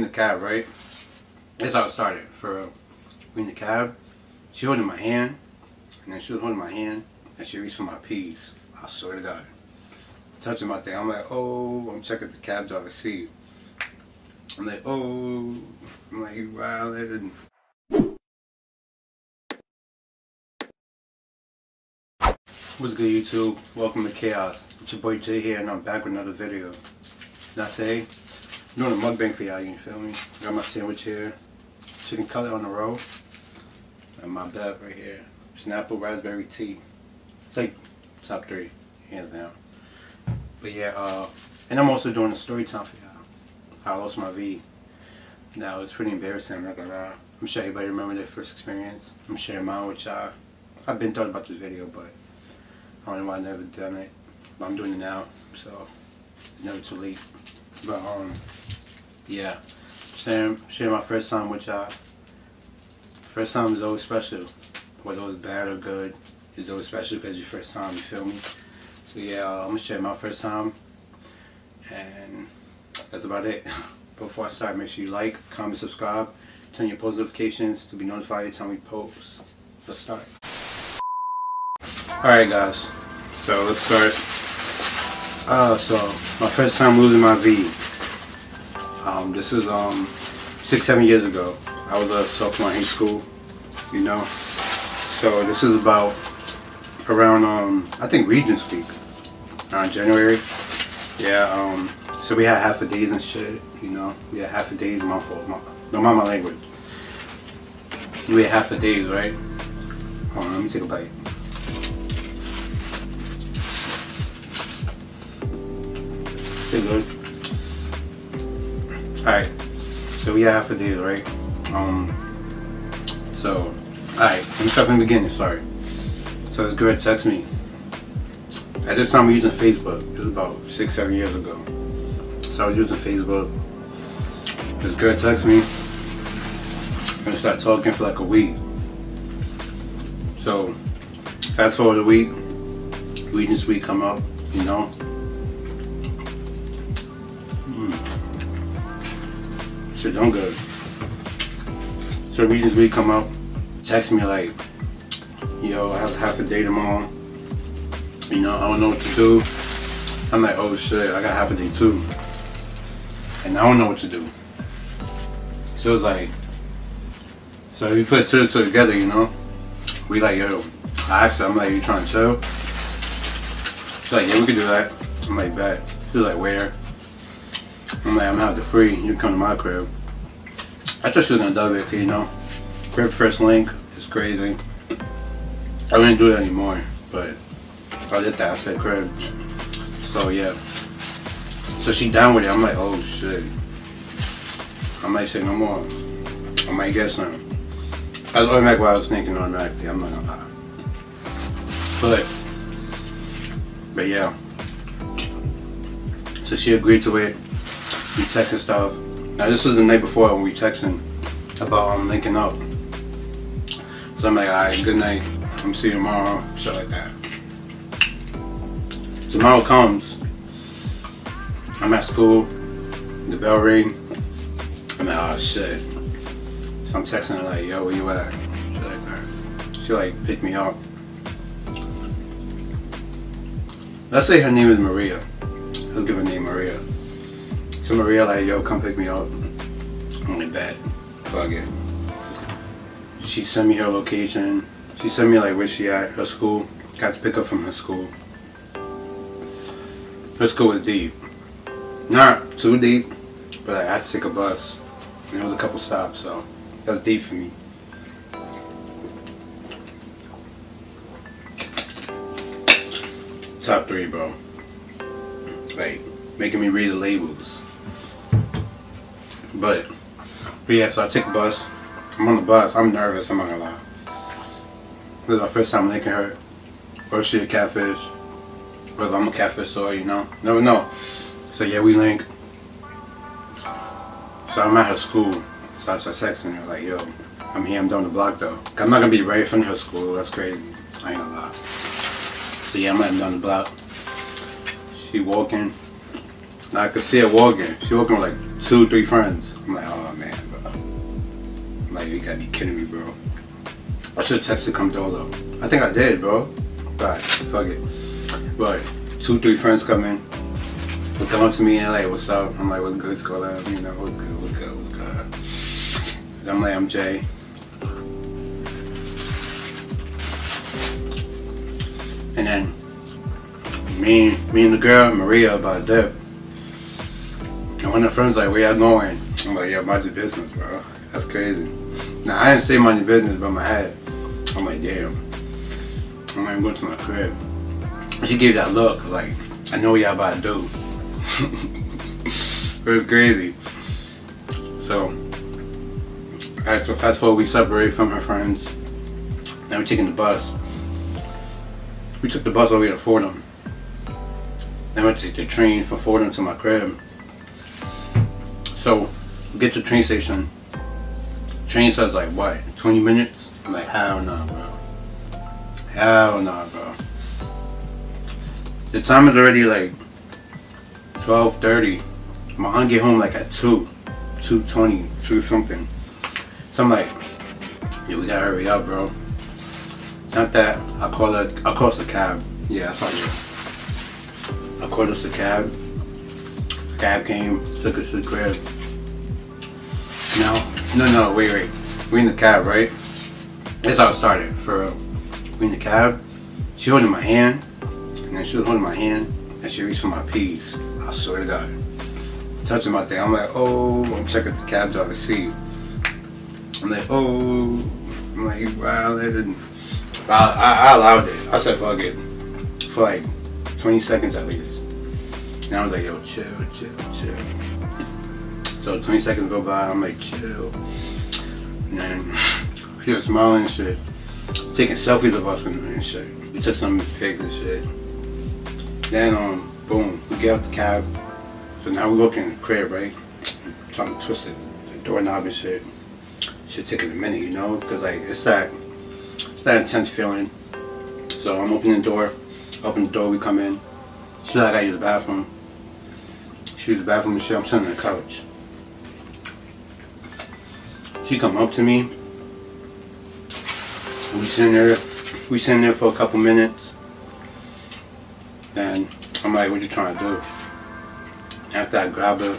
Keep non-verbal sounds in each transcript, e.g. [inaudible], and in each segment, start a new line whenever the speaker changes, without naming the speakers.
in the cab, right? That's how it started. For. In the cab. She holding my hand, and then she was holding my hand, and she reached for my peas. I swear to God. Touching my thing. I'm like, oh, I'm checking the cab driver's seat. I'm like, oh, I'm like, you. What's good, YouTube? Welcome to KHAOS. It's your boy Jay here, and I'm back with another video. Now today, doing a mukbang for y'all, you feel me? Got my sandwich here, chicken cutlet on the roll, and my bev right here. Snapple raspberry tea. It's like top three, hands down. But yeah, uh, and I'm also doing a story time for y'all. I lost my V. Now it's pretty embarrassing, I'm. I'm sure everybody remember their first experience. I'm sharing mine with y'all. I've been thought about this video, but I don't know why I never done it. But I'm doing it now, so it's never too late. But um, yeah, sharing, sharing my first time with y'all. First time is always special, whether it's bad or good. It's always special because your first time. You feel me? So yeah, uh, I'm gonna share my first time, and that's about it. [laughs] Before I start, make sure you like, comment, subscribe, turn your post notifications to be notified every time we post. Let's start. Alright guys, so let's start. Uh, so my first time losing my V. Um, this is um six, seven years ago. I was a sophomore in school, you know. So this is about around um I think Regents Week, around January. Yeah. Um. So we had half a days and shit, you know. We had half a days. My fault. My, no, not my language. We had half a days, right? Hold on, let me take a bite. Good. Alright. So we have a day, right? Um so alright, let me start from the beginning, sorry. So this girl texts me. At this time we're using Facebook. It was about six, seven years ago. So I was using Facebook. This girl texts me. And we start talking for like a week. So fast forward a week, Regents Week come up, you know. Shit done good. So Regents Week come up, text me like, yo, I have half a day tomorrow. You know, I don't know what to do. I'm like, oh shit, I got half a day too. And I don't know what to do. So it's like, so we put two two together, you know? We like, yo, I asked her, I'm like, you trying to chill? She's like, yeah, we can do that. I'm like, bet. She's like, where? I'm like, I'm have the free. You come to my crib. I just was gonna dub it, you know. Crib first link is crazy. I wouldn't do it anymore, but I did that. I said crib. So yeah. So she down with it. I'm like, oh shit. I might say no more. I might get some. That's automatic what I was thinking automatically. I'm not gonna lie. But, but yeah. So she agreed to it we texting stuff. Now this was the night before when we texting about um, linking up. So I'm like, alright, good night. I'm see you tomorrow. Shit like that. Tomorrow comes. I'm at school. The bell ring. I'm like, oh shit. So I'm texting her like, yo, where you at? Shit like that. She like pick me up. Let's say her name is Maria. Let's give her name Maria. So Maria like, yo, come pick me up. I'm like, bad. Fuck it. She sent me her location. She sent me like where she at, her school. Got to pick her from her school. Her school was deep. Not too deep, but like, I had to take a bus. And it was a couple stops, so that was deep for me. Top three, bro. Like, making me read the labels. But, but yeah, so I take a bus. I'm on the bus. I'm nervous. I'm not gonna lie. This is my first time linking her. Or she a catfish. Whether I'm a catfish or you know, never know. So yeah, we link. So I'm at her school. So I start texting her like, yo, I'm here. I'm down the block though. I'm not gonna be right from her school. That's crazy. I ain't gonna lie. So yeah, I'm at down the block. She walking. I could see her walking. She walking with like two, three friends. I'm like, oh man, bro. I'm like, you gotta be kidding me, bro. I should have texted come Dolo. I think I did, bro. But fuck it. But two, three friends come in. They come up to me and like, what's up? I'm like, what's good, Scholar? You know, what's good, what's good, what's good? And I'm like, I'm Jay. And then me, me and the girl, Maria, about dip. And of the friends like, where y'all going? I'm like, yo, mind your business, bro. That's crazy. Now, I didn't say mind your business, but my head. I'm like, damn. I'm like, going to my crib. She gave that look, like, I know y'all about to do. [laughs] it was crazy. So, alright, so fast forward, we separate from her friends. Now we're taking the bus. We took the bus all the way to Fordham. Then we take the train from Fordham to my crib. So, get to train station. Train says like, what, 20 minutes? I'm like, hell no, bro. Hell no, bro. The time is already like 12.30. My aunt get home like at 2. 2.20, 2 something. So I'm like, yeah, we gotta hurry up, bro. It's not that. I call it, I call us a cab. Yeah, that's all. I called us a cab. Cab came, took us to the crib. No, no, no, wait, wait. We in the cab, right? That's how it started. For real. We in the cab. She holding my hand, and then she was holding my hand, and she reached for my peas. I swear to God. Touching my thing. I'm like, oh, I'm checking the cab driver seat. I'm like, oh, I'm like, wow, I, I, I allowed it. I said, fuck it. For like 20 seconds at least. And I was like, yo, chill, chill, chill. So 20 seconds go by, I'm like, chill. And then [laughs] she was smiling and shit. Taking selfies of us and, and shit. We took some pics and shit. Then, um, boom, we get out the cab. So now we look in the crib, right? trying to twist it, the doorknob and shit. Shit taking a minute, you know? Because, like, it's that, it's that intense feeling. So I'm opening the door. Open the door, we come in. She's like, I gotta use the bathroom. She was the bathroom and shit. I'm sitting on the couch. She come up to me. We sitting there. We sitting there for a couple minutes. And I'm like, what you trying to do? After I grabbed her,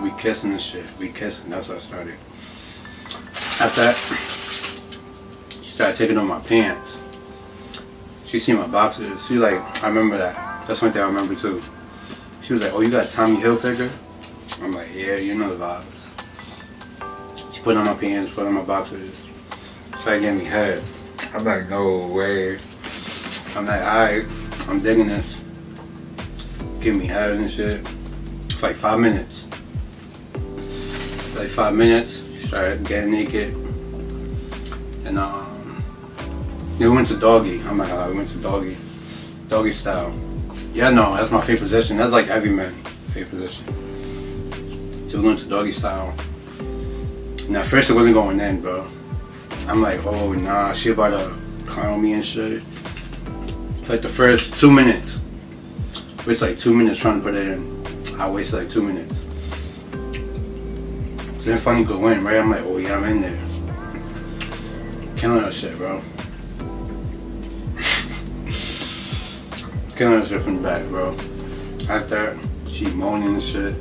we kissing and shit. We kissing. That's how I started. After that, she started taking off my pants. She seen my boxers. She like, I remember that. That's one thing I remember too. She was like, oh, you got Tommy Hilfiger? I'm like, yeah, you know the vibes. She put on my pants, put on my boxers. Started getting me head. I'm like, no way. I'm like, alright, I'm digging this. Give me head and shit. For like five minutes. Like five minutes, she started getting naked. And um, we went to doggy. I'm like, we went to doggy. Doggy style. Yeah, no, that's my favorite position. That's like every man favorite position. So we went to doggy style. Now first it wasn't going in, bro. I'm like, oh nah, she about to clown me and shit. Like the first two minutes. It's like two minutes trying to put it in. I wasted like two minutes. Then finally go in, right? I'm like, oh yeah, I'm in there. Killing that shit, bro. That shit from the back, bro. After she moaning and shit.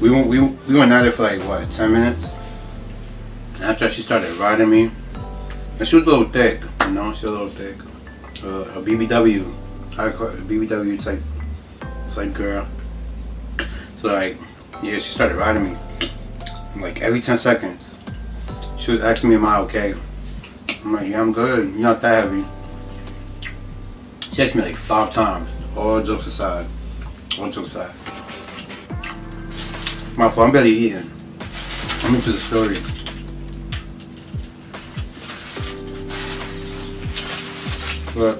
We went, we, we went at it for like, what, 10 minutes? After she started riding me. And she was a little thick, you know, she was a little thick. Uh, a BBW. I call it a BBW type, type girl. So like, yeah, she started riding me. Like every 10 seconds. She was asking me, am I okay? I'm like, yeah, I'm good. You're not that heavy. Asked me like five times. All jokes aside. All jokes aside. My fault, I'm barely eating. I'm into the story. But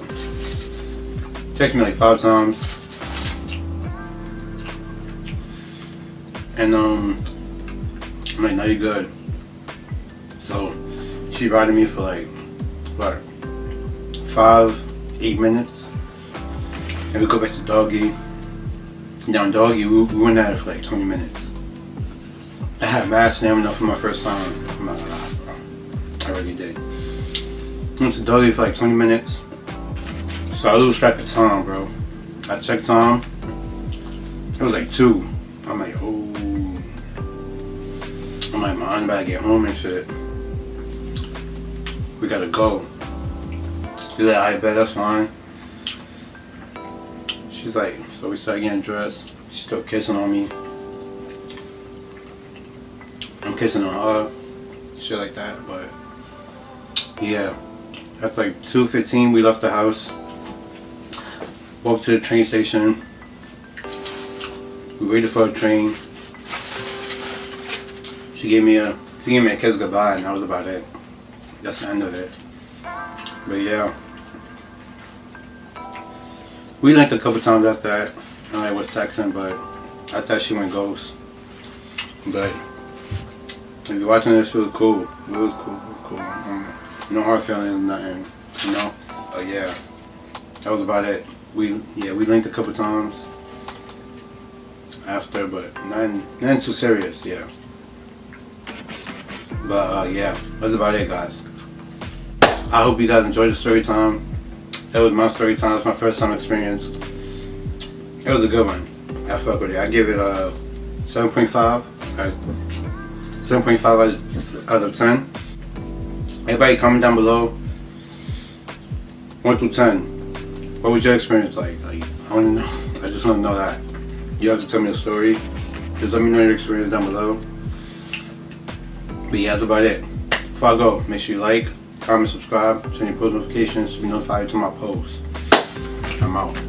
text me like five times. And um I'm like, no you good. So she riding me for like what five, eight minutes. And we go back to doggy. Down doggy, we, we went at it for like 20 minutes. I had mad stamina for my first time. Gonna lie, bro. I really did. Went to doggy for like 20 minutes. So I lose track of time, bro. I checked time. It was like two. I'm like, oh. I'm like, man, I'm about to get home and shit. We gotta go. She's like, I bet that's fine. She's like, so we start getting dressed. She's still kissing on me. I'm kissing on her. Shit like that, but yeah. After like 2.15, we left the house. Walked to the train station. We waited for a train. She gave me a she gave me a kiss goodbye and that was about it. That's the end of it. But yeah. We linked a couple times after that. I was texting but I thought she went ghost. But if you're watching this, it was cool. It was cool. It was cool. Um, no hard feelings, nothing. You know? But yeah. That was about it. We yeah, we linked a couple times after, but nothing, nothing too serious, yeah. But uh, yeah, that's about it, guys. I hope you guys enjoyed the story time. That was my story time. It's my first time experience. It was a good one. I fuck with it. I give it uh, a 7.5. 7.5 out of 10. Everybody comment down below. 1 through 10. What was your experience like? like I want to know. I just want to know that. You have to tell me the story. Just let me know your experience down below. But yeah, that's about it. Before I go, make sure you like, comment, subscribe, turn your post notifications to be notified to my posts. I'm out.